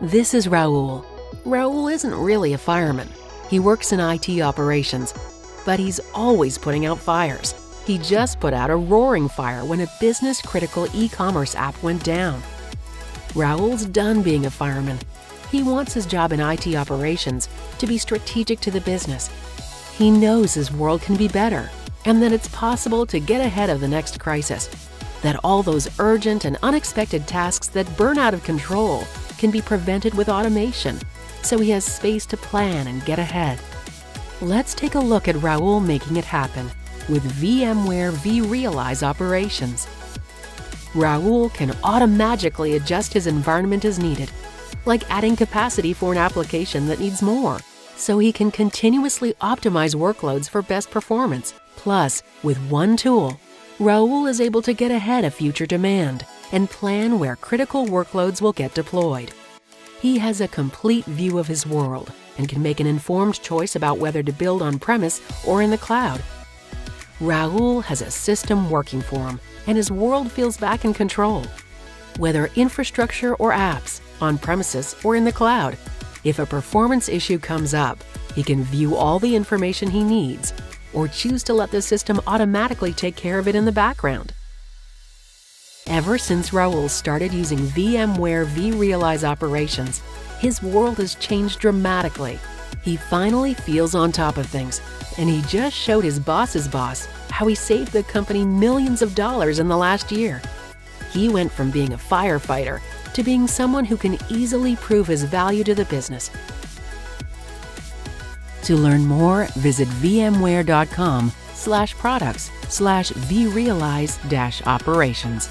This is Raul. Raul isn't really a fireman. He works in IT operations, but he's always putting out fires. He just put out a roaring fire when a business critical e commerce app went down. Raul's done being a fireman. He wants his job in IT operations to be strategic to the business. He knows his world can be better and that it's possible to get ahead of the next crisis. That all those urgent and unexpected tasks that burn out of control can be prevented with automation, so he has space to plan and get ahead. Let's take a look at Raul making it happen with VMware vRealize operations. Raul can automagically adjust his environment as needed, like adding capacity for an application that needs more, so he can continuously optimize workloads for best performance. Plus, with one tool, Raul is able to get ahead of future demand and plan where critical workloads will get deployed. He has a complete view of his world and can make an informed choice about whether to build on premise or in the cloud. Raul has a system working for him, and his world feels back in control. Whether infrastructure or apps, on premises or in the cloud, if a performance issue comes up, he can view all the information he needs or choose to let the system automatically take care of it in the background. Ever since Raul started using VMware vRealize operations, his world has changed dramatically. He finally feels on top of things, and he just showed his boss's boss how he saved the company millions of dollars in the last year. He went from being a firefighter to being someone who can easily prove his value to the business. To learn more, visit vmware.com slash products slash vrealize dash operations.